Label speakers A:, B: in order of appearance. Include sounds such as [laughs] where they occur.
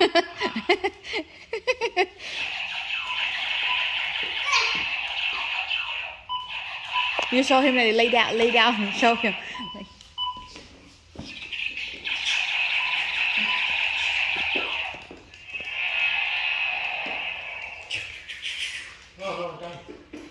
A: Ha, ha, ha. You show him that he lay down, lay down and [laughs] show him. Oh, done.